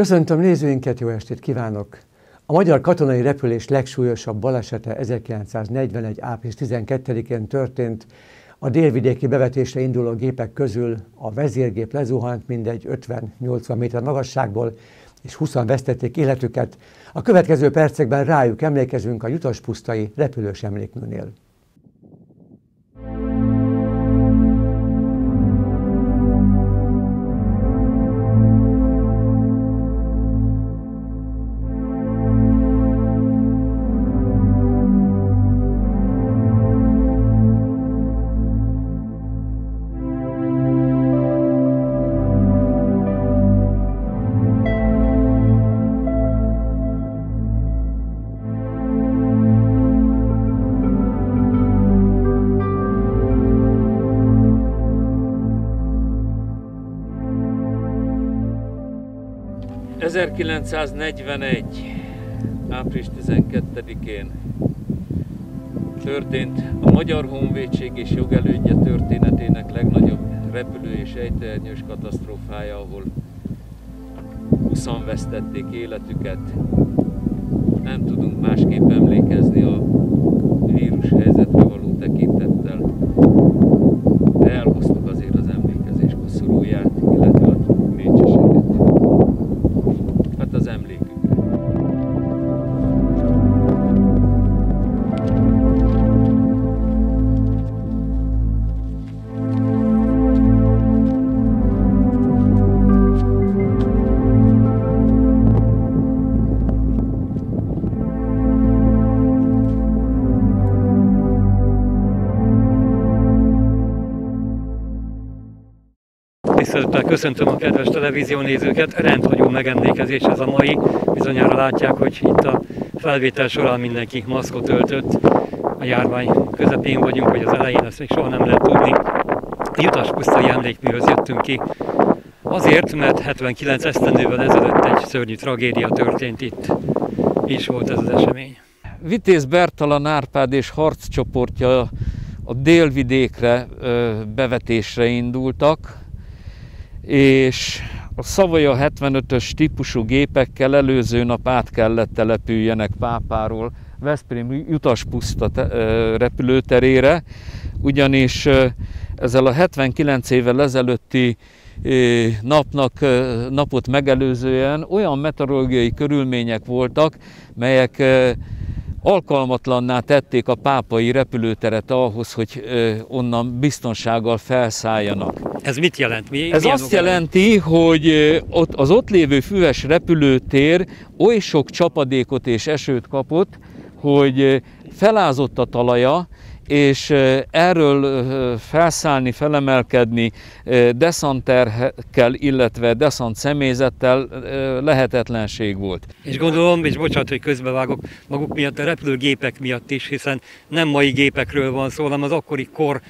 Köszöntöm nézőinket, jó estét kívánok! A magyar katonai repülés legsúlyosabb balesete 1941. április 12-én történt. A délvidéki bevetésre induló gépek közül a vezérgép lezuhant mindegy 50-80 méter magasságból, és 20 vesztették életüket. A következő percekben rájuk emlékezünk a Jutaspusztai repülős emlékműnél. 1941. április 12-én történt a Magyar Honvédség és jogelődje történetének legnagyobb repülő és ejtőernyős katasztrófája, ahol 20 vesztették életüket. Nem tudunk másképp emlékezni a vírus helyzetre való tekintettel. Köszöntöm a kedves televíziónézőket, rendhagyó megemlékezés ez a mai. Bizonyára látják, hogy itt a felvétel során mindenki maszkot öltött. A járvány közepén vagyunk, vagy az elején, ezt még soha nem lehet tudni. Jutas pusztai emlékműhöz jöttünk ki. Azért, mert 79 esztendővel ezelőtt egy szörnyű tragédia történt itt. Is volt ez az esemény. Vitéz Bertalan Árpád és harccsoportja a délvidékre bevetésre indultak, és a Szavaja 75-ös típusú gépekkel előző nap át kellett települjenek Pápáról Veszprém Jutaspuszta repülőterére, ugyanis ezzel a 79 évvel ezelőtti napnak, napot megelőzően olyan meteorológiai körülmények voltak, melyek alkalmatlanná tették a pápai repülőteret ahhoz, hogy onnan biztonsággal felszálljanak. Ez mit jelent? Mi, Ez azt jelenti, hogy ott, az ott lévő füves repülőtér oly sok csapadékot és esőt kapott, hogy felázott a talaja, és erről felszállni, felemelkedni deszanterkel, illetve deszant személyzettel lehetetlenség volt. És gondolom, és bocsánat, hogy közbevágok, maguk miatt a repülőgépek miatt is, hiszen nem mai gépekről van szó, hanem az akkori kor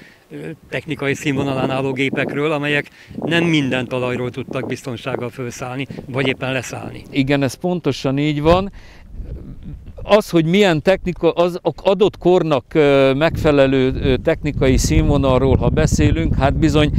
technikai színvonalán álló gépekről, amelyek nem minden talajról tudtak biztonsággal felszállni, vagy éppen leszállni. Igen, ez pontosan így van. Az, hogy milyen technika, az adott kornak megfelelő technikai színvonalról, ha beszélünk, hát bizony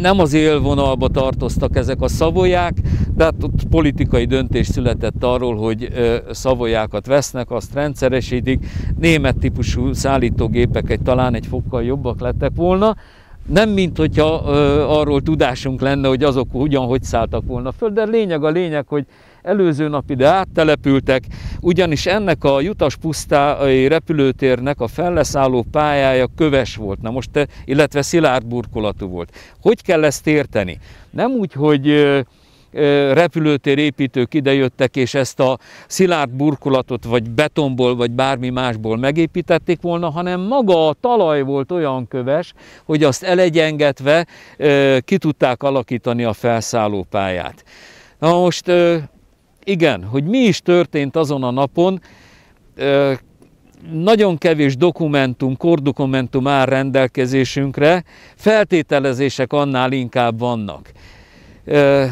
nem az élvonalba tartoztak ezek a szavolyák, de hát ott politikai döntés született arról, hogy szavolyákat vesznek, azt rendszeresítik. Német típusú szállítógépek egy, talán egy fokkal jobbak lettek volna, nem mint hogyha arról tudásunk lenne, hogy azok hogyan, hogy szálltak volna föl, de lényeg a lényeg, hogy előző nap ide áttelepültek, ugyanis ennek a Jutas pusztai repülőtérnek a felleszálló pályája köves volt, na most, te- illetve szilárd burkolatú volt. Hogy kell ezt érteni? Nem úgy, hogy ö, ö, repülőtér építők idejöttek, és ezt a szilárd burkolatot vagy betonból, vagy bármi másból megépítették volna, hanem maga a talaj volt olyan köves, hogy azt elegyengetve ki tudták alakítani a felszálló pályát. Na most igen, hogy mi is történt azon a napon, nagyon kevés dokumentum, kordokumentum áll rendelkezésünkre, feltételezések annál inkább vannak.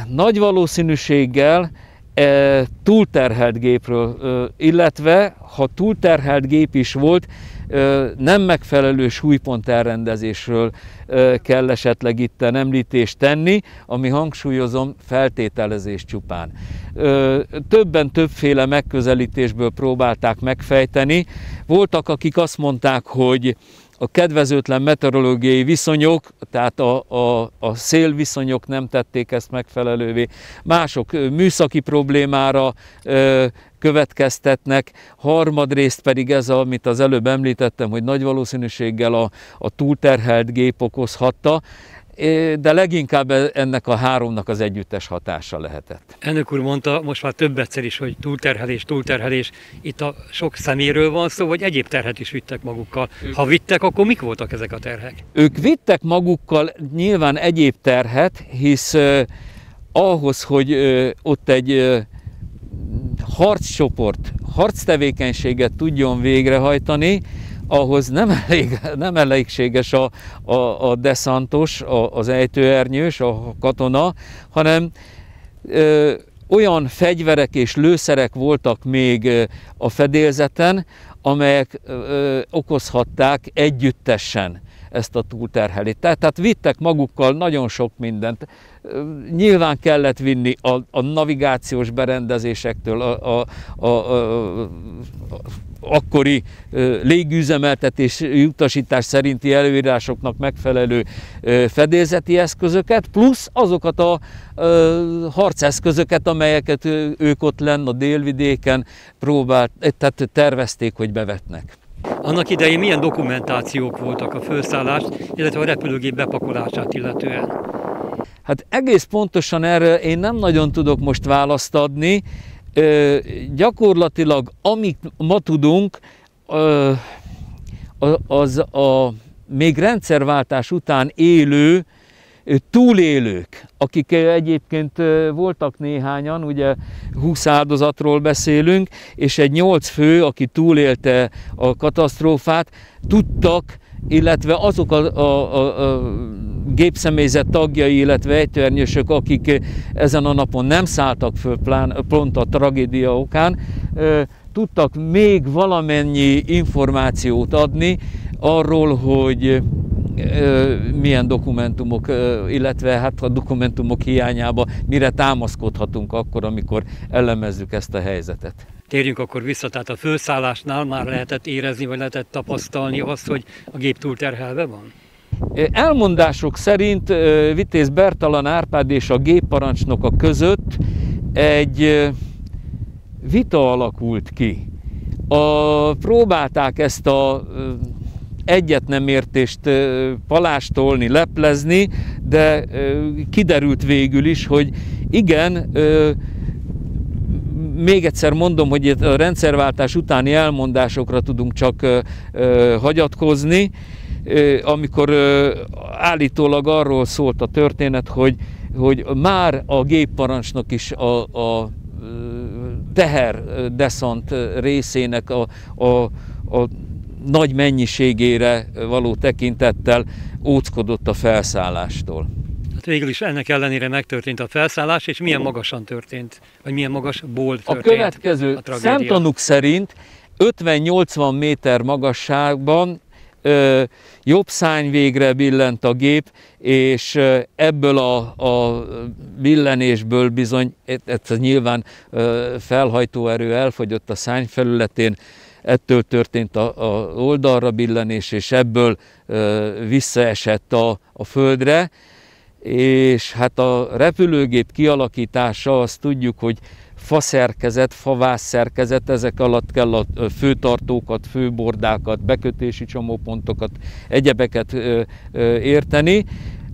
Nagy valószínűséggel e, túlterhelt gépről, ö, illetve ha túlterhelt gép is volt, nem megfelelő súlypont elrendezésről kell esetleg itt említést tenni, ami hangsúlyozom feltételezés csupán. Többen többféle megközelítésből próbálták megfejteni. Voltak, akik azt mondták, hogy a kedvezőtlen meteorológiai viszonyok, tehát a, a, a szélviszonyok nem tették ezt megfelelővé, mások műszaki problémára ö, következtetnek, harmadrészt pedig ez, amit az előbb említettem, hogy nagy valószínűséggel a, a túlterhelt gép okozhatta de leginkább e, ennek a háromnak az együttes hatása lehetett. Elnök úr mondta most már több egyszer is, hogy túlterhelés, túlterhelés. Itt a sok szeméről van szó, vagy egyéb terhet is vittek magukkal. Ha vittek, akkor mik voltak ezek a terhek? Ők vittek magukkal nyilván egyéb terhet, hisz ahhoz, hogy ott egy uh, harccsoport harctevékenységet tudjon végrehajtani, ahhoz nem, elég, nem elégséges a, a, a deszantos, a, az ejtőernyős, a katona, hanem ö, olyan fegyverek és lőszerek voltak még a fedélzeten, amelyek ö, okozhatták együttesen ezt a túlterhelést. Tehát, tehát vittek magukkal nagyon sok mindent. Nyilván kellett vinni a, a navigációs berendezésektől, a, a, a, a, a akkori légüzemeltetés utasítás szerinti előírásoknak megfelelő fedélzeti eszközöket, plusz azokat a harceszközöket, amelyeket ők ott lenn a délvidéken próbált, tehát tervezték, hogy bevetnek. Annak idején milyen dokumentációk voltak a felszállást, illetve a repülőgép bepakolását illetően? Hát egész pontosan erre én nem nagyon tudok most választ adni. Ö, gyakorlatilag amit ma tudunk, ö, az a még rendszerváltás után élő túlélők, akik egyébként voltak néhányan, ugye 20 áldozatról beszélünk, és egy 8 fő, aki túlélte a katasztrófát, tudtak, illetve azok a, a, a, a gépszemélyzet tagjai, illetve ejtőernyősök, akik ezen a napon nem szálltak föl plán, pont a tragédia okán, tudtak még valamennyi információt adni arról, hogy milyen dokumentumok, illetve hát a dokumentumok hiányába mire támaszkodhatunk akkor, amikor elemezzük ezt a helyzetet. Térjünk akkor vissza, tehát a felszállásnál már lehetett érezni, vagy lehetett tapasztalni azt, hogy a gép túlterhelve van? Elmondások szerint Vitéz Bertalan Árpád és a gépparancsnoka között egy vita alakult ki. A, próbálták ezt a egyet nem értést palástolni, leplezni, de kiderült végül is, hogy igen, még egyszer mondom, hogy a rendszerváltás utáni elmondásokra tudunk csak hagyatkozni, amikor állítólag arról szólt a történet, hogy, hogy már a gépparancsnok is a, a teher deszant részének a, a, a nagy mennyiségére való tekintettel óckodott a felszállástól. Hát végül is ennek ellenére megtörtént a felszállás, és milyen magasan történt, vagy milyen magas bolt történt A következő a szemtanúk szerint 50-80 méter magasságban ö, jobb végre billent a gép, és ebből a, a billenésből bizony, ez nyilván ö, felhajtóerő elfogyott a szány felületén, ettől történt a, a oldalra billenés, és ebből ö, visszaesett a, a földre, és hát a repülőgép kialakítása, azt tudjuk, hogy faszerkezet, favász szerkezet, ezek alatt kell a főtartókat, főbordákat, bekötési csomópontokat, egyebeket érteni.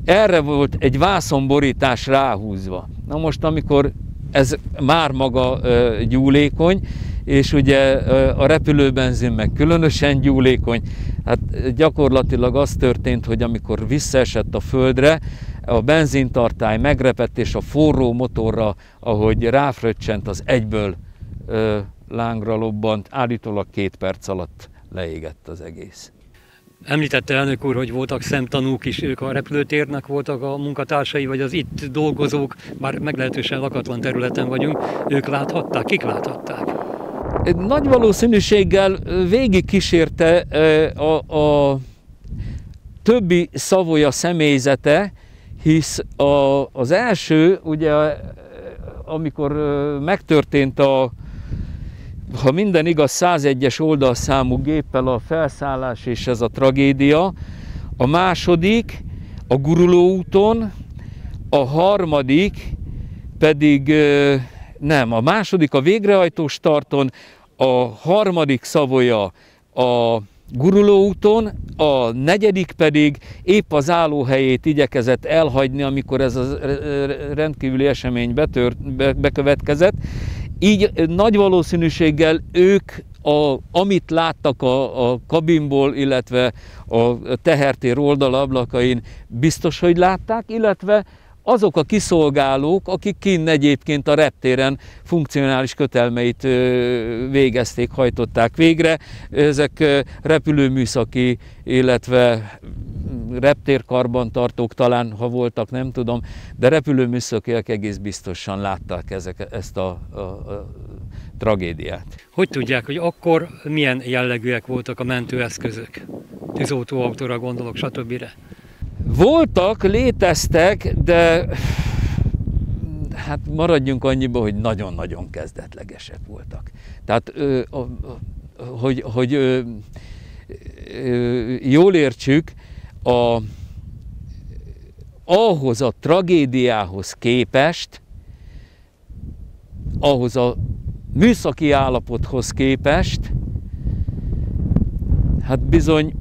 Erre volt egy vászonborítás ráhúzva. Na most, amikor ez már maga gyúlékony, és ugye a repülőbenzin meg különösen gyúlékony. Hát gyakorlatilag az történt, hogy amikor visszaesett a földre, a benzintartály megrepett, és a forró motorra, ahogy ráfröccsent, az egyből ö, lángra lobbant, állítólag két perc alatt leégett az egész. Említette elnök úr, hogy voltak szemtanúk is, ők a repülőtérnek voltak a munkatársai, vagy az itt dolgozók, bár meglehetősen lakatlan területen vagyunk, ők láthatták, kik láthatták? nagy valószínűséggel végig kísérte a, a többi szavoja személyzete, hisz a, az első, ugye amikor megtörtént a, ha minden igaz, 101-es oldalszámú géppel a felszállás és ez a tragédia, a második a guruló úton, a harmadik pedig nem, a második a végrehajtós tarton, a harmadik szavoja a guruló úton, a negyedik pedig épp az állóhelyét igyekezett elhagyni, amikor ez a rendkívüli esemény betört, be, bekövetkezett. Így nagy valószínűséggel ők, a, amit láttak a, a kabinból, illetve a tehertér oldalablakain, biztos, hogy látták, illetve azok a kiszolgálók, akik kinn egyébként a reptéren funkcionális kötelmeit végezték, hajtották végre. Ezek repülőműszaki, illetve reptérkarbantartók talán, ha voltak, nem tudom, de repülőműszakiak egész biztosan látták ezek, ezt a, a, a tragédiát. Hogy tudják, hogy akkor milyen jellegűek voltak a mentőeszközök? Tűzoltóautóra gondolok, stb. Voltak, léteztek, de hát maradjunk annyiba, hogy nagyon-nagyon kezdetlegesek voltak. Tehát, hogy, hogy jól értsük, a, ahhoz a tragédiához képest, ahhoz a műszaki állapothoz képest, hát bizony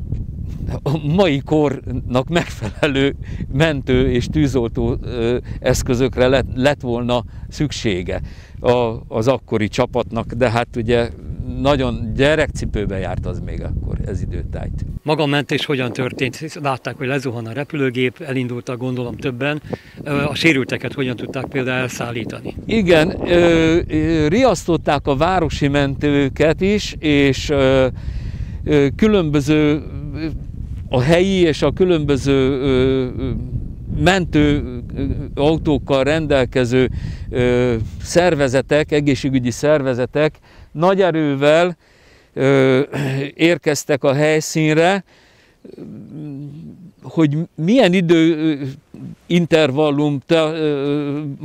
a mai kornak megfelelő mentő és tűzoltó eszközökre lett, lett volna szüksége az akkori csapatnak, de hát ugye nagyon gyerekcipőbe járt az még akkor ez időtájt. Maga a mentés hogyan történt? Látták, hogy lezuhan a repülőgép, elindultak gondolom többen. A sérülteket hogyan tudták például elszállítani? Igen, riasztották a városi mentőket is, és különböző a helyi és a különböző mentő autókkal rendelkező szervezetek, egészségügyi szervezetek nagy erővel érkeztek a helyszínre, hogy milyen idő intervallum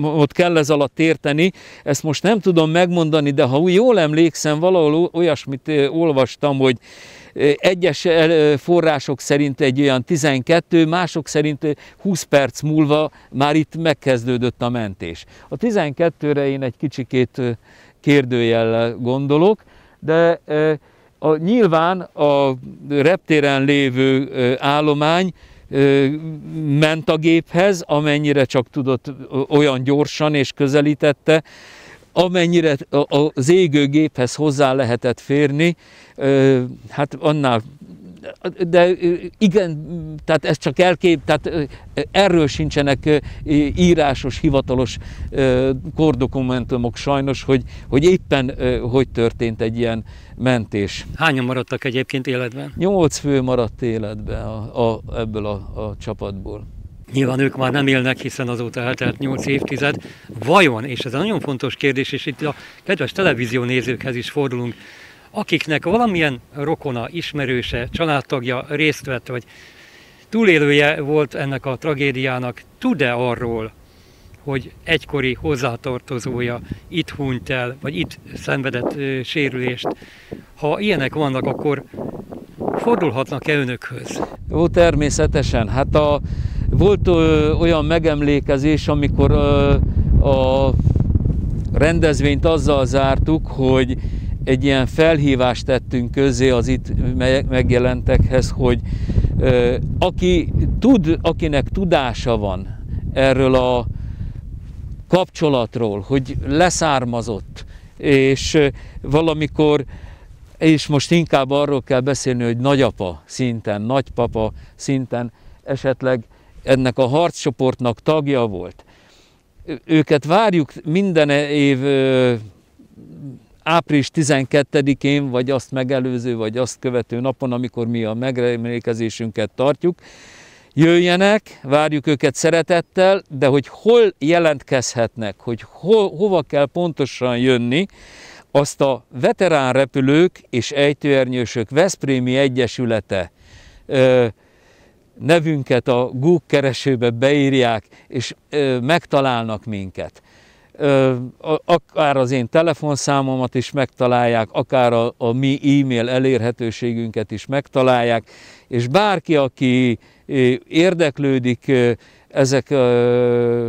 ott kell ez alatt érteni, ezt most nem tudom megmondani, de ha jól emlékszem, valahol olyasmit olvastam, hogy egyes források szerint egy olyan 12, mások szerint 20 perc múlva már itt megkezdődött a mentés. A 12-re én egy kicsikét kérdőjellel gondolok, de a, nyilván a reptéren lévő állomány ment a géphez, amennyire csak tudott olyan gyorsan és közelítette, amennyire az égőgéphez hozzá lehetett férni, hát annál de igen, tehát ez csak elkép, tehát erről sincsenek írásos, hivatalos kordokumentumok sajnos, hogy, hogy éppen hogy történt egy ilyen mentés. Hányan maradtak egyébként életben? Nyolc fő maradt életben a, a, ebből a, a csapatból. Nyilván ők már nem élnek, hiszen azóta eltelt 8 évtized. Vajon, és ez egy nagyon fontos kérdés, és itt a kedves televízió nézőkhez is fordulunk, akiknek valamilyen rokona, ismerőse, családtagja részt vett, vagy túlélője volt ennek a tragédiának, tud-e arról, hogy egykori hozzátartozója itt hunyt el, vagy itt szenvedett ö, sérülést. Ha ilyenek vannak, akkor fordulhatnak-e önökhöz? Ó, természetesen. Hát a, volt ö, olyan megemlékezés, amikor ö, a rendezvényt azzal zártuk, hogy egy ilyen felhívást tettünk közé az itt megjelentekhez, hogy aki tud, akinek tudása van erről a kapcsolatról, hogy leszármazott, és valamikor, és most inkább arról kell beszélni, hogy nagyapa szinten, nagypapa szinten esetleg ennek a harccsoportnak tagja volt. Őket várjuk minden év április 12-én, vagy azt megelőző, vagy azt követő napon, amikor mi a megemlékezésünket tartjuk, jöjjenek, várjuk őket szeretettel, de hogy hol jelentkezhetnek, hogy ho, hova kell pontosan jönni, azt a veterán repülők és ejtőernyősök Veszprémi Egyesülete nevünket a Google keresőbe beírják, és megtalálnak minket. Akár az én telefonszámomat is megtalálják, akár a, a mi e-mail elérhetőségünket is megtalálják, és bárki, aki érdeklődik ezek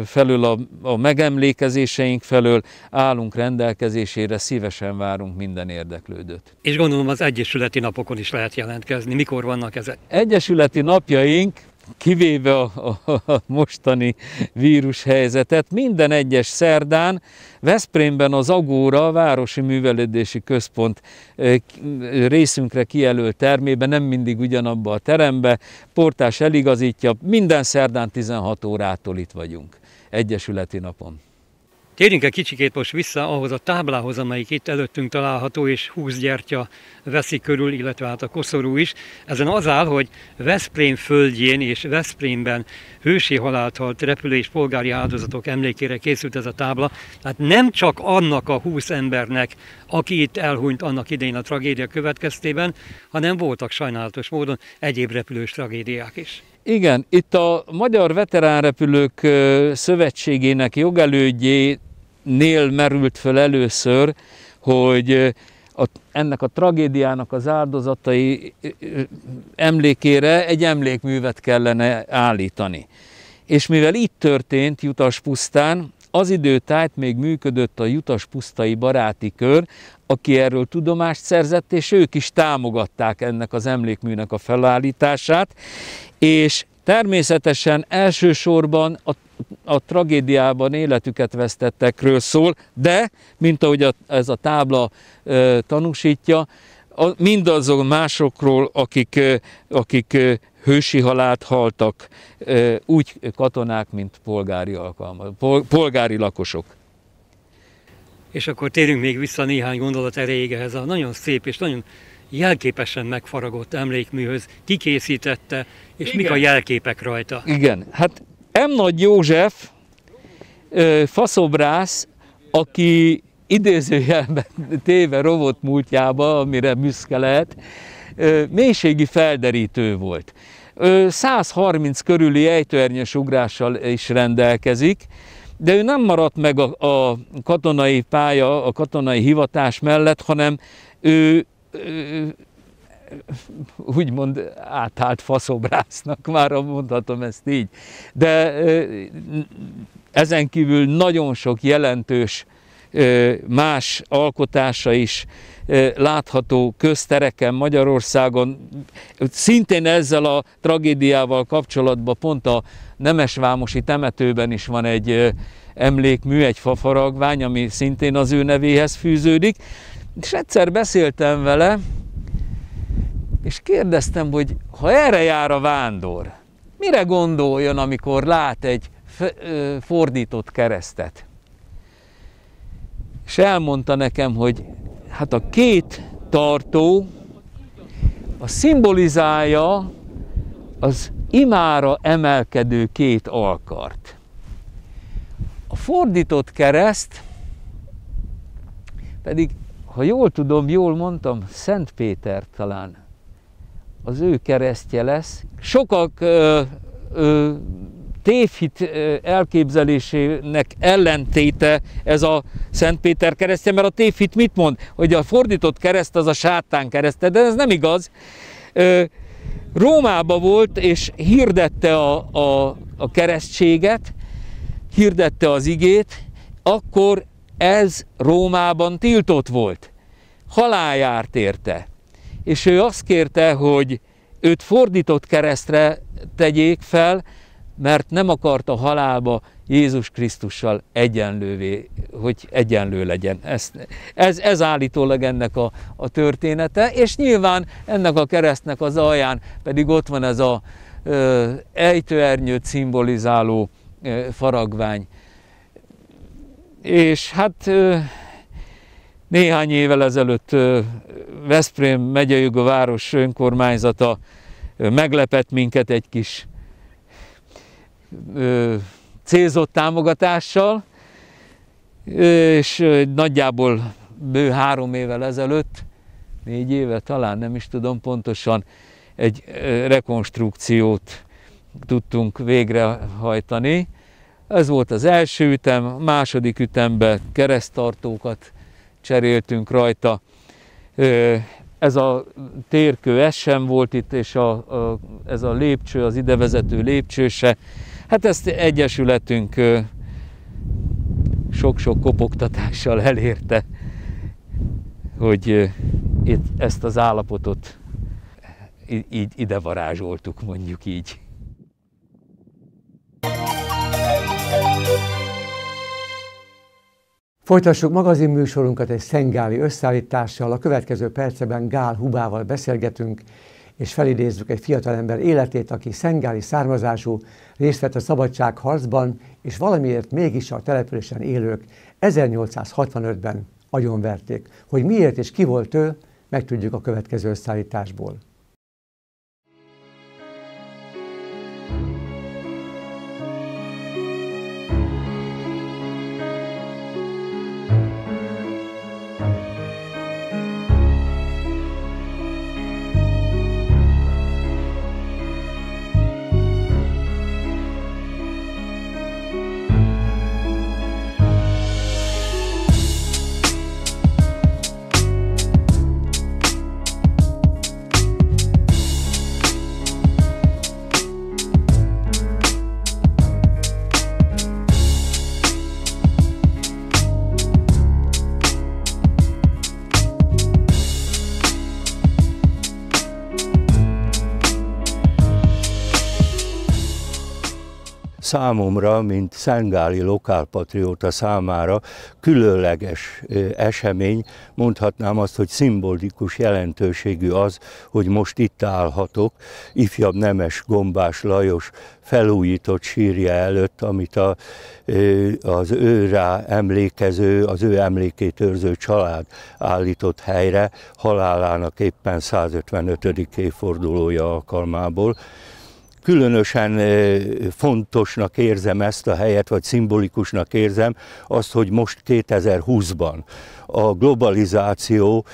felől a, a megemlékezéseink felől állunk rendelkezésére, szívesen várunk minden érdeklődőt. És gondolom az Egyesületi napokon is lehet jelentkezni. Mikor vannak ezek? Egyesületi napjaink kivéve a, a, a mostani vírushelyzetet, minden egyes szerdán Veszprémben az Agóra, a Városi Művelődési Központ részünkre kijelölt termében, nem mindig ugyanabba a terembe, portás eligazítja, minden szerdán 16 órától itt vagyunk, Egyesületi napon. Térjünk egy kicsikét most vissza ahhoz a táblához, amelyik itt előttünk található, és 20 gyertya veszi körül, illetve hát a koszorú is. Ezen az áll, hogy Veszprém földjén és Veszprémben hősi halált halt repülő és polgári áldozatok emlékére készült ez a tábla. Tehát nem csak annak a 20 embernek, aki itt elhunyt annak idején a tragédia következtében, hanem voltak sajnálatos módon egyéb repülős tragédiák is. Igen, itt a Magyar Veteránrepülők Szövetségének jogelődjénél merült föl először, hogy a, ennek a tragédiának az áldozatai emlékére egy emlékművet kellene állítani. És mivel itt történt Jutas pusztán, az időtájt még működött a Jutas pusztai baráti kör, aki erről tudomást szerzett, és ők is támogatták ennek az emlékműnek a felállítását, és természetesen elsősorban a, a tragédiában életüket vesztettekről szól, de, mint ahogy a, ez a tábla e, tanúsítja, a, mindazon másokról, akik, akik hősi halált haltak, úgy katonák, mint polgári, alkalma, polgári lakosok. És akkor térjünk még vissza néhány gondolat erejéig ehhez a nagyon szép és nagyon jelképesen megfaragott emlékműhöz. Ki készítette, és Igen. mik a jelképek rajta? Igen, hát M. Nagy József, faszobrász, aki idézőjelben téve rovott múltjába, amire büszke lehet, mélységi felderítő volt. 130 körüli ejtőernyős ugrással is rendelkezik, de ő nem maradt meg a, a katonai pálya, a katonai hivatás mellett, hanem ő, ő úgymond átállt faszobrásznak, már mondhatom ezt így. De ezen kívül nagyon sok jelentős más alkotása is látható köztereken Magyarországon. Szintén ezzel a tragédiával kapcsolatban pont a Nemesvámosi temetőben is van egy emlékmű, egy fafaragvány, ami szintén az ő nevéhez fűződik. És egyszer beszéltem vele, és kérdeztem, hogy ha erre jár a vándor, mire gondoljon, amikor lát egy fordított keresztet? És elmondta nekem, hogy hát a két tartó a szimbolizálja az imára emelkedő két alkart. A fordított kereszt pedig, ha jól tudom, jól mondtam, Szent Péter talán az ő keresztje lesz. Sokak ö, ö, tévhit elképzelésének ellentéte ez a Szent Péter keresztje, mert a tévhit mit mond? Hogy a fordított kereszt az a sátán kereszte, de ez nem igaz. Rómába volt, és hirdette a, a, a keresztséget, hirdette az igét, akkor ez Rómában tiltott volt. Haláljárt érte. És ő azt kérte, hogy őt fordított keresztre tegyék fel, mert nem akarta halálba Jézus Krisztussal egyenlővé, hogy egyenlő legyen. Ez, ez, ez állítólag ennek a, a története, és nyilván ennek a keresztnek az alján pedig ott van ez a ö, ejtőernyőt szimbolizáló ö, faragvány. És hát ö, néhány évvel ezelőtt Veszprém megyei város önkormányzata meglepett minket egy kis célzott támogatással, és nagyjából bő három évvel ezelőtt, négy éve talán, nem is tudom pontosan, egy rekonstrukciót tudtunk végrehajtani. Ez volt az első ütem, második ütemben keresztartókat cseréltünk rajta. Ez a térkő, ez sem volt itt, és a, a, ez a lépcső, az idevezető lépcső se. Hát ezt egyesületünk sok-sok kopogtatással elérte, hogy itt ezt az állapotot így ide varázsoltuk, mondjuk így. Folytassuk magazinműsorunkat egy szengáli összeállítással. A következő perceben Gál Hubával beszélgetünk, és felidézzük egy fiatalember életét, aki szengáli származású, részt vett a szabadságharcban, és valamiért mégis a településen élők 1865-ben agyonverték. Hogy miért és ki volt ő, megtudjuk a következő összeállításból. Számomra, mint szengáli lokálpatrióta számára különleges esemény, mondhatnám azt, hogy szimbolikus jelentőségű az, hogy most itt állhatok, ifjabb nemes Gombás Lajos felújított sírja előtt, amit a, az ő rá emlékező, az ő emlékét őrző család állított helyre halálának éppen 155. évfordulója alkalmából. Különösen fontosnak érzem ezt a helyet, vagy szimbolikusnak érzem azt, hogy most 2020-ban a globalizáció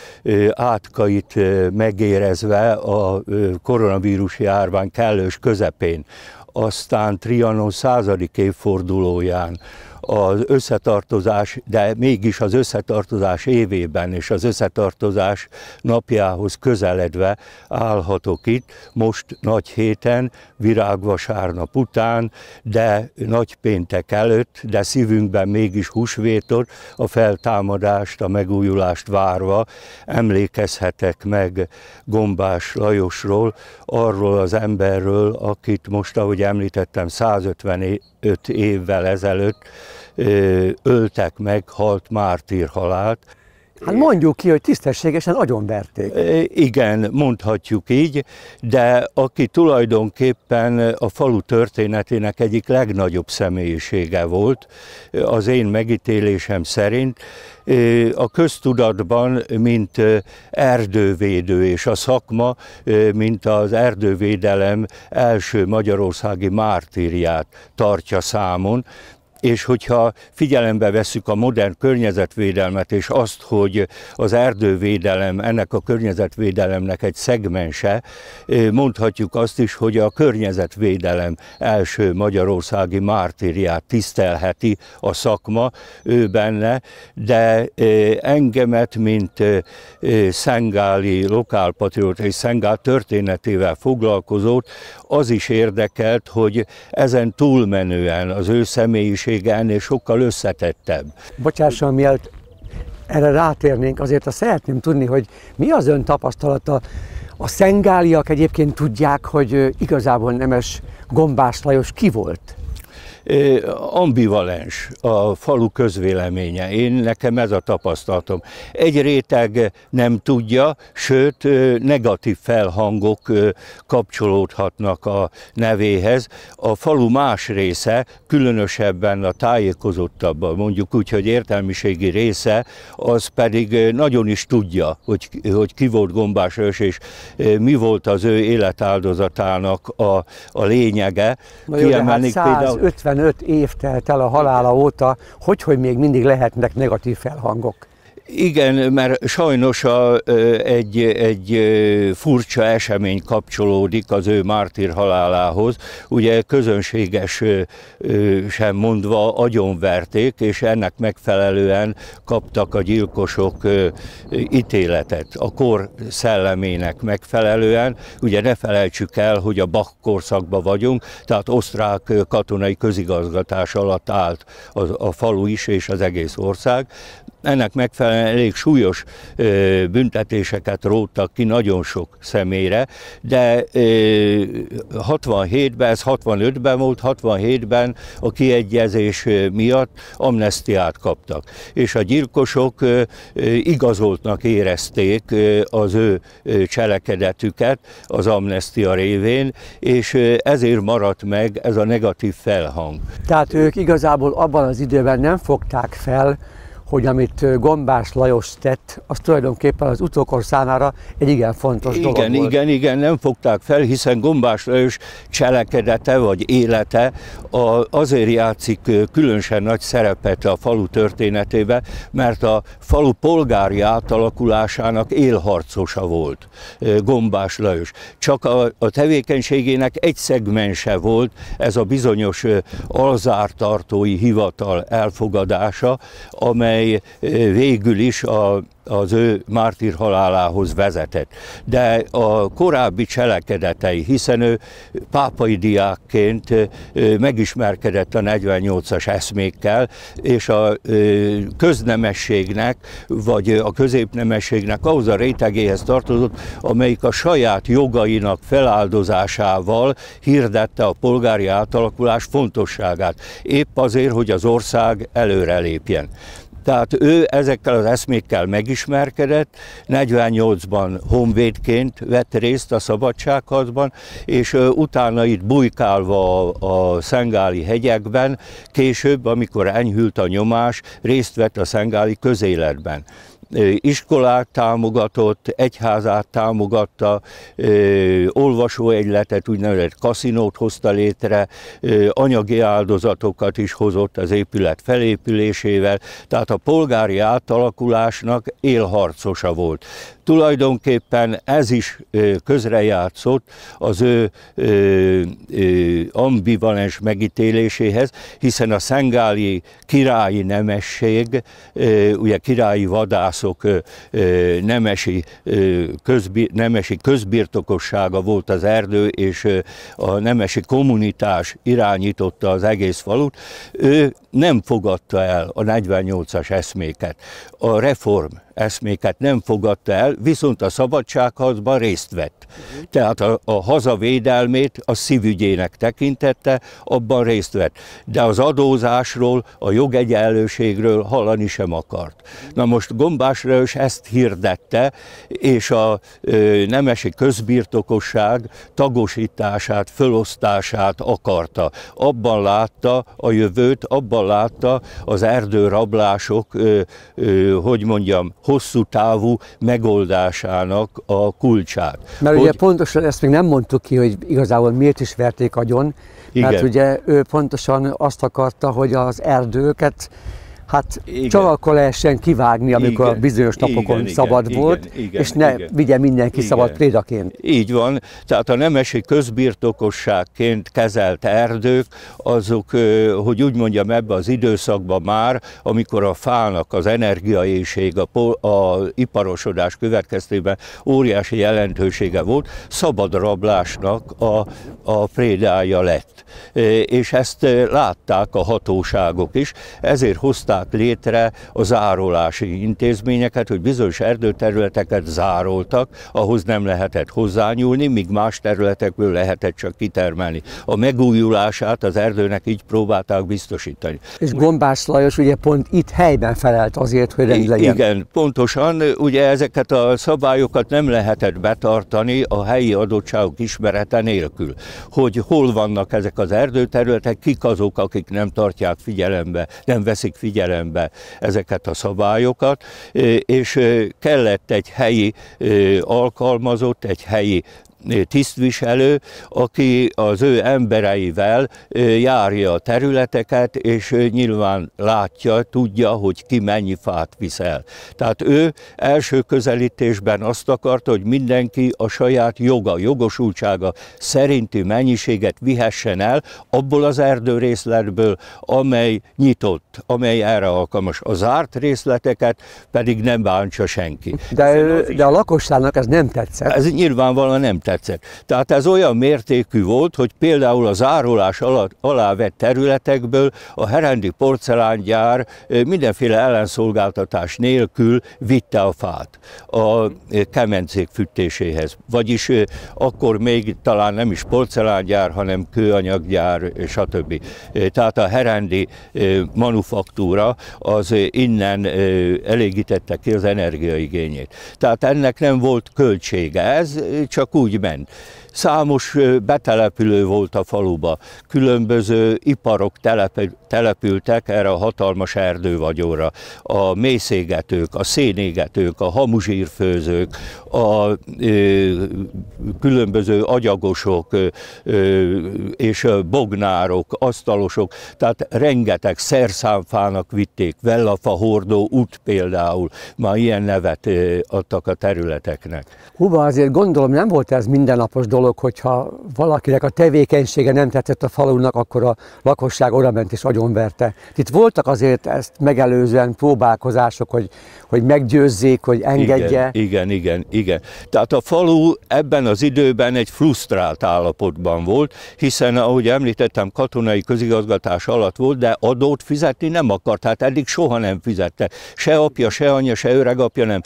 átkait megérezve a koronavírus járvány kellős közepén, aztán Trianon századik évfordulóján, az összetartozás, de mégis az összetartozás évében és az összetartozás napjához közeledve állhatok itt, most nagy héten, virágvasárnap után, de nagy péntek előtt, de szívünkben mégis húsvétot, a feltámadást, a megújulást várva emlékezhetek meg Gombás Lajosról, arról az emberről, akit most, ahogy említettem, 155 évvel ezelőtt öltek meg, halt mártír halált. Hát mondjuk ki, hogy tisztességesen agyonverték. Igen, mondhatjuk így, de aki tulajdonképpen a falu történetének egyik legnagyobb személyisége volt, az én megítélésem szerint, a köztudatban, mint erdővédő, és a szakma, mint az erdővédelem első magyarországi mártírját tartja számon, és hogyha figyelembe vesszük a modern környezetvédelmet, és azt, hogy az erdővédelem ennek a környezetvédelemnek egy szegmense, mondhatjuk azt is, hogy a környezetvédelem első magyarországi mártírját tisztelheti a szakma, ő benne, de engemet, mint szengáli lokálpatrióta és szengál történetével foglalkozót, az is érdekelt, hogy ezen túlmenően az ő személyisége ennél sokkal összetettebb. Bocsásson, mielőtt erre rátérnénk, azért azt szeretném tudni, hogy mi az ön tapasztalata. A szengáliak egyébként tudják, hogy igazából Nemes Gombás Lajos ki volt? Ambivalens a falu közvéleménye. Én nekem ez a tapasztalatom. Egy réteg nem tudja, sőt negatív felhangok kapcsolódhatnak a nevéhez. A falu más része, különösebben a tájékozottabb, mondjuk úgy, hogy értelmiségi része, az pedig nagyon is tudja, hogy, hogy ki volt Gombás Ős, és mi volt az ő életáldozatának a, a lényege. Na jó, Kiemelnék hát 150 például... év telt el a halála óta, hogy, hogy még mindig lehetnek negatív felhangok? Igen, mert sajnos a, egy, egy furcsa esemény kapcsolódik az ő mártír halálához. Ugye közönséges sem mondva agyonverték, és ennek megfelelően kaptak a gyilkosok ítéletet a kor szellemének megfelelően. Ugye ne felejtsük el, hogy a Bach korszakban vagyunk, tehát osztrák katonai közigazgatás alatt állt a, a falu is és az egész ország. Ennek megfelelően elég súlyos büntetéseket róttak ki nagyon sok személyre, de 67-ben, ez 65-ben volt, 67-ben a kiegyezés miatt amnestiát kaptak. És a gyilkosok igazoltnak érezték az ő cselekedetüket az amnestia révén, és ezért maradt meg ez a negatív felhang. Tehát ők igazából abban az időben nem fogták fel, hogy amit Gombás Lajos tett, az tulajdonképpen az utókor számára egy igen fontos igen, dolog volt. Igen, igen, nem fogták fel, hiszen Gombás Lajos cselekedete vagy élete azért játszik különösen nagy szerepet a falu történetében, mert a falu polgári átalakulásának élharcosa volt Gombás Lajos. Csak a, a tevékenységének egy szegmense volt ez a bizonyos alzártartói hivatal elfogadása, amely amely végül is a az ő mártír halálához vezetett. De a korábbi cselekedetei, hiszen ő pápai diákként megismerkedett a 48-as eszmékkel, és a köznemességnek, vagy a középnemességnek ahhoz a rétegéhez tartozott, amelyik a saját jogainak feláldozásával hirdette a polgári átalakulás fontosságát. Épp azért, hogy az ország előrelépjen. Tehát ő ezekkel az eszmékkel megismerkedett, 48-ban honvédként vett részt a szabadságharcban, és utána itt bujkálva a szengáli hegyekben, később, amikor enyhült a nyomás, részt vett a szengáli közéletben iskolát támogatott, egyházát támogatta, olvasóegyletet, úgynevezett kaszinót hozta létre, anyagi áldozatokat is hozott az épület felépülésével, tehát a polgári átalakulásnak élharcosa volt. Tulajdonképpen ez is közrejátszott az ő ambivalens megítéléséhez, hiszen a szengáli királyi nemesség, ugye királyi vadászok nemesi, közbi, nemesi közbirtokossága volt az erdő, és a nemesi kommunitás irányította az egész falut, ő nem fogadta el a 48-as eszméket. A reform eszméket nem fogadta el, viszont a szabadságharcban részt vett. Tehát a, a hazavédelmét a szívügyének tekintette, abban részt vett. De az adózásról, a jogegyenlőségről hallani sem akart. Na most Gombás Rős ezt hirdette, és a ö, nemesi közbirtokosság tagosítását, fölosztását akarta. Abban látta a jövőt, abban látta az erdőrablások, ö, ö, hogy mondjam, hosszú távú megoldásának a kulcsát. Mert hogy... ugye pontosan ezt még nem mondtuk ki, hogy igazából miért is verték agyon, Igen. mert ugye ő pontosan azt akarta, hogy az erdőket hát igen. csak akkor lehessen kivágni, amikor igen. bizonyos napokon igen, szabad igen, volt, igen, igen, és ne igen. vigye mindenki igen. szabad prédaként. Így van, tehát a nemesi közbirtokosságként kezelt erdők, azok, hogy úgy mondjam, ebbe az időszakban már, amikor a fának az energiaéség, a, a iparosodás következtében óriási jelentősége volt, szabad rablásnak a, a prédája lett. És ezt látták a hatóságok is, ezért hozták hozták létre a zárolási intézményeket, hogy bizonyos erdőterületeket zároltak, ahhoz nem lehetett hozzányúlni, míg más területekből lehetett csak kitermelni. A megújulását az erdőnek így próbálták biztosítani. És Gombás Lajos ugye pont itt helyben felelt azért, hogy rend legyen. Igen, pontosan. Ugye ezeket a szabályokat nem lehetett betartani a helyi adottságok ismerete nélkül. Hogy hol vannak ezek az erdőterületek, kik azok, akik nem tartják figyelembe, nem veszik figyelembe figyelembe ezeket a szabályokat, és kellett egy helyi alkalmazott, egy helyi tisztviselő, aki az ő embereivel járja a területeket, és nyilván látja, tudja, hogy ki mennyi fát viszel. Tehát ő első közelítésben azt akarta, hogy mindenki a saját joga, jogosultsága szerinti mennyiséget vihessen el abból az erdőrészletből, amely nyitott, amely erre alkalmas. A zárt részleteket pedig nem bántsa senki. De, de a lakosságnak ez nem tetszett. Ez nyilvánvalóan nem tetszett. Tehát ez olyan mértékű volt, hogy például az árulás alatt, alá vett területekből a Herendi porcelángyár mindenféle ellenszolgáltatás nélkül vitte a fát a kemencék fűtéséhez. Vagyis akkor még talán nem is porcelángyár, hanem kőanyaggyár, stb. Tehát a Herendi manufaktúra az innen elégítette ki az energiaigényét. Tehát ennek nem volt költsége, ez csak úgy ment. Számos betelepülő volt a faluba, különböző iparok települtek erre a hatalmas erdővagyóra. A mészégetők, a szénégetők, a hamuzsírfőzők, a különböző agyagosok és bognárok, asztalosok, tehát rengeteg szerszámfának vitték, Vellafa hordó út például, már ilyen nevet adtak a területeknek. Huba azért gondolom nem volt ez mindennapos dolog, dolog, hogyha valakinek a tevékenysége nem tetszett a falunak, akkor a lakosság ment és agyonverte. Itt voltak azért ezt megelőzően próbálkozások, hogy, hogy meggyőzzék, hogy engedje. Igen, igen, igen, igen. Tehát a falu ebben az időben egy frusztrált állapotban volt, hiszen ahogy említettem, katonai közigazgatás alatt volt, de adót fizetni nem akart, hát eddig soha nem fizette. Se apja, se anyja, se öregapja nem.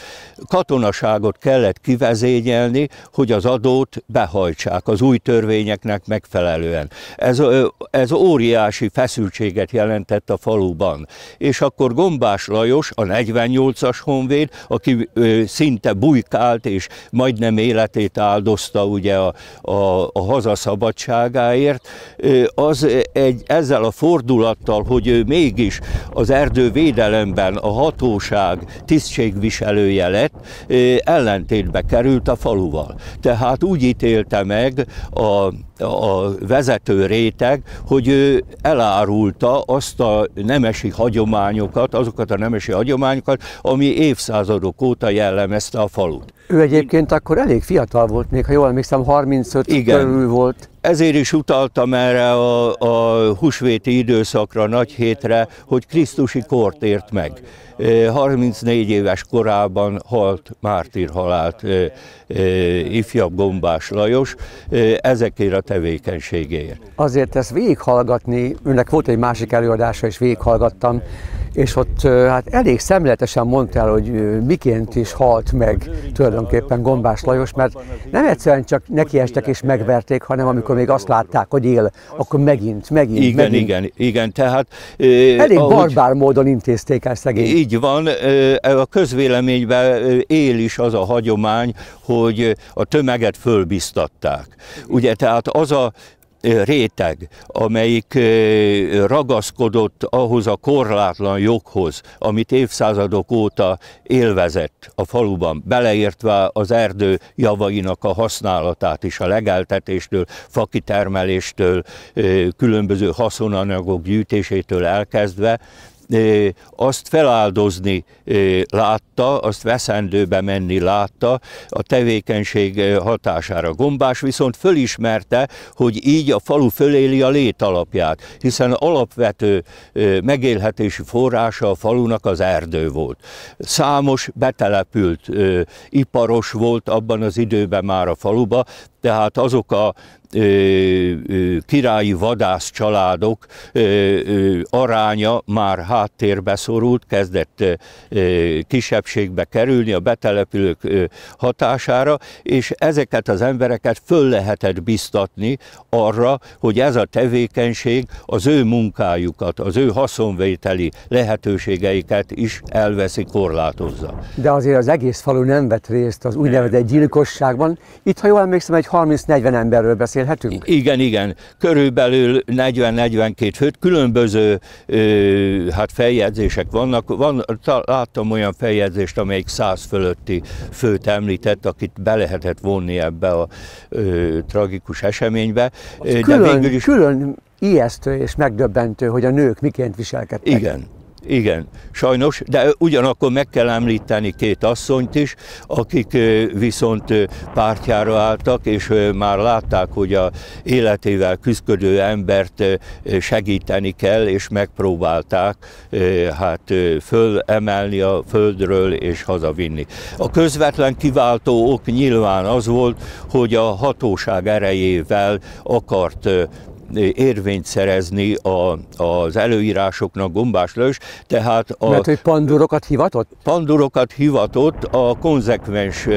Katonaságot kellett kivezényelni, hogy az adót behajtsa végrehajtsák az új törvényeknek megfelelően. Ez, ez óriási feszültséget jelentett a faluban. És akkor Gombás Lajos, a 48-as honvéd, aki szinte bujkált és majdnem életét áldozta ugye a, a, a haza szabadságáért, az egy, ezzel a fordulattal, hogy ő mégis az erdővédelemben a hatóság tisztségviselője lett, ellentétbe került a faluval. Tehát úgy ítélte meg a a vezető réteg, hogy ő elárulta azt a nemesi hagyományokat, azokat a nemesi hagyományokat, ami évszázadok óta jellemezte a falut. Ő egyébként akkor elég fiatal volt, még ha jól emlékszem, 35 Igen. körül volt. Ezért is utaltam erre a, a husvéti időszakra, nagy hétre, hogy Krisztusi kort ért meg. 34 éves korában halt mártír halált ifjabb Gombás Lajos ezekért a tevékenységéért. Azért ezt végighallgatni, önnek volt egy másik előadása, és végighallgattam, és ott hát elég szemletesen mondta el, hogy miként is halt meg tulajdonképpen Gombás Lajos, mert nem egyszerűen csak nekiestek és megverték, hanem amikor még azt látták, hogy él, akkor megint, megint, Igen, megint. igen, igen, tehát... Elég ahogy, barbár módon intézték el szegény. Így van, a közvéleményben él is az a hagyomány, hogy a tömeget fölbiztatták. Ugye, tehát az a réteg, amelyik ragaszkodott ahhoz a korlátlan joghoz, amit évszázadok óta élvezett a faluban, beleértve az erdő javainak a használatát is, a legeltetéstől, fakitermeléstől, különböző haszonanyagok gyűjtésétől elkezdve, azt feláldozni látta, azt veszendőbe menni látta a tevékenység hatására. Gombás viszont fölismerte, hogy így a falu föléli a létalapját, hiszen alapvető megélhetési forrása a falunak az erdő volt. Számos betelepült iparos volt abban az időben már a faluba, tehát azok a királyi vadász családok aránya már háttérbe szorult, kezdett kisebbségbe kerülni a betelepülők hatására, és ezeket az embereket föl lehetett biztatni arra, hogy ez a tevékenység az ő munkájukat, az ő haszonvételi lehetőségeiket is elveszi, korlátozza. De azért az egész falu nem vett részt az úgynevezett gyilkosságban. Itt, ha jól emlékszem, egy 30-40 emberről beszélhetünk? Igen, igen. Körülbelül 40-42 főt. Különböző ö, hát feljegyzések vannak. Van, láttam olyan feljegyzést, amelyik 100 fölötti főt említett, akit be lehetett vonni ebbe a ö, tragikus eseménybe. Az De külön, végül is... külön ijesztő és megdöbbentő, hogy a nők miként viselkedtek. Igen, igen, sajnos, de ugyanakkor meg kell említeni két asszonyt is, akik viszont pártjára álltak, és már látták, hogy a életével küzdködő embert segíteni kell, és megpróbálták hát fölemelni a földről és hazavinni. A közvetlen kiváltó ok nyilván az volt, hogy a hatóság erejével akart érvényt szerezni a, az előírásoknak Gombás Lős, tehát a... Mert hogy pandurokat hivatott? Pandurokat hivatott a konzekvens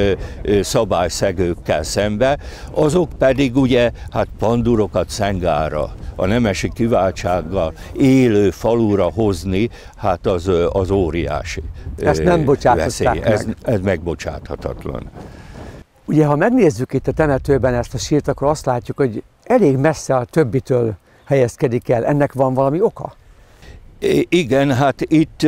szabályszegőkkel szembe, azok pedig ugye hát pandurokat Szengára, a nemesi kiváltsággal élő falura hozni, hát az, az óriási Ezt nem bocsátották meg. Ez, ez megbocsáthatatlan. Ugye, ha megnézzük itt a temetőben ezt a sírt, akkor azt látjuk, hogy elég messze a többitől helyezkedik el. Ennek van valami oka? Igen, hát itt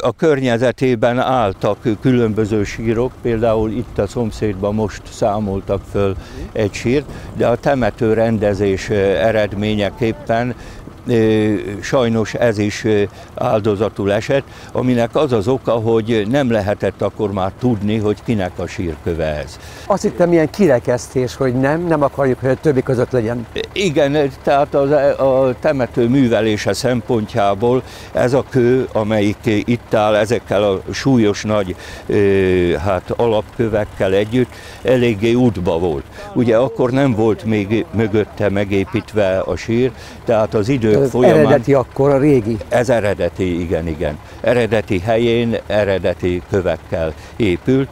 a környezetében álltak különböző sírok, például itt a szomszédban most számoltak föl egy sírt, de a temető rendezés eredményeképpen sajnos ez is áldozatul esett, aminek az az oka, hogy nem lehetett akkor már tudni, hogy kinek a sírköve ez. Azt hittem ilyen kirekesztés, hogy nem, nem akarjuk, hogy a többi között legyen. Igen, tehát az, a temető művelése szempontjából ez a kő, amelyik itt áll ezekkel a súlyos nagy hát alapkövekkel együtt, eléggé útba volt. Ugye akkor nem volt még mögötte megépítve a sír, tehát az idő ez folyamán... eredeti akkor, a régi? Ez eredeti, igen, igen. Eredeti helyén, eredeti kövekkel épült.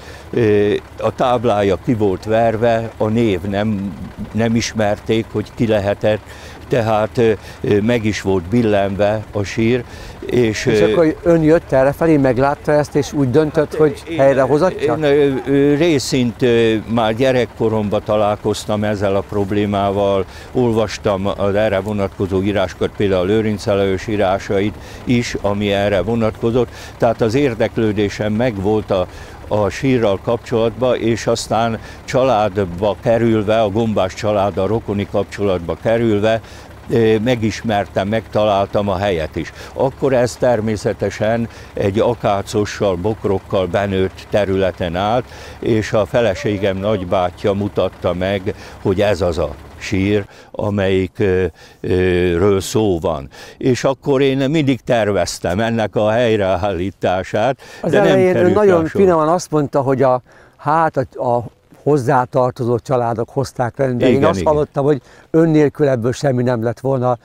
A táblája ki volt verve, a név nem, nem ismerték, hogy ki lehetett, tehát meg is volt billenve a sír. És, és akkor ön jött erre felé, meglátta ezt, és úgy döntött, hát hogy én, helyrehozatja? Én részint már gyerekkoromban találkoztam ezzel a problémával, olvastam az erre vonatkozó írásokat, például a Lőrinc Elejős írásait is, ami erre vonatkozott, tehát az érdeklődésem megvolt a, a sírral kapcsolatba, és aztán családba kerülve, a gombás család a rokoni kapcsolatba kerülve, megismertem, megtaláltam a helyet is. Akkor ez természetesen egy akácossal, bokrokkal benőtt területen állt, és a feleségem nagybátyja mutatta meg, hogy ez az a sír, amelyikről szó van. És akkor én mindig terveztem ennek a helyreállítását. Az de elején nem nagyon finoman azt mondta, hogy a, hát a, a hozzátartozó családok hozták rendbe. Igen, Én azt igen. hallottam, hogy ön nélkül ebből semmi nem lett volna.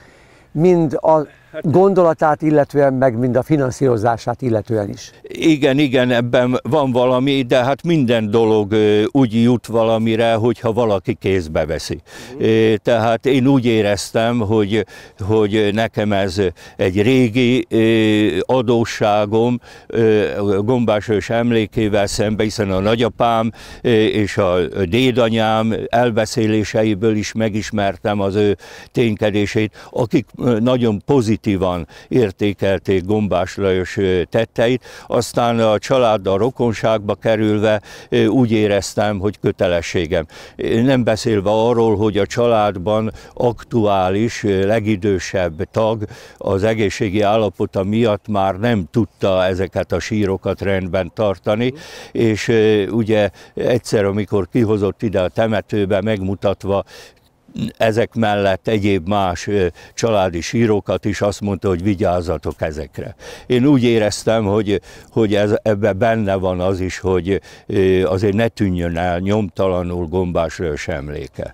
Mind a gondolatát illetően, meg mind a finanszírozását illetően is. Igen, igen, ebben van valami, de hát minden dolog úgy jut valamire, hogyha valaki kézbe veszi. Uh-huh. Tehát én úgy éreztem, hogy, hogy nekem ez egy régi adósságom gombásős emlékével szembe, hiszen a nagyapám és a dédanyám elbeszéléseiből is megismertem az ő ténykedését, akik nagyon pozitív pozitívan értékelték Gombás Lajos tetteit, aztán a családdal rokonságba kerülve úgy éreztem, hogy kötelességem. Nem beszélve arról, hogy a családban aktuális, legidősebb tag az egészségi állapota miatt már nem tudta ezeket a sírokat rendben tartani, és ugye egyszer, amikor kihozott ide a temetőbe, megmutatva ezek mellett egyéb más családi sírokat is azt mondta, hogy vigyázzatok ezekre. Én úgy éreztem, hogy, hogy ez, ebbe benne van az is, hogy azért ne tűnjön el nyomtalanul gombás emléke.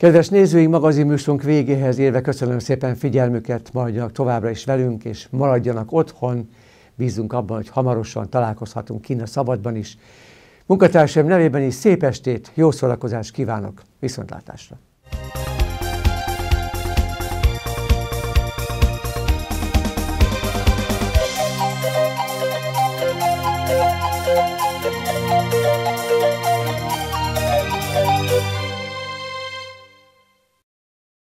Kedves nézőink, magazinműsorunk végéhez érve köszönöm szépen figyelmüket, maradjanak továbbra is velünk, és maradjanak otthon. Bízunk abban, hogy hamarosan találkozhatunk kint a szabadban is. Munkatársaim nevében is szép estét, jó szórakozást kívánok, viszontlátásra!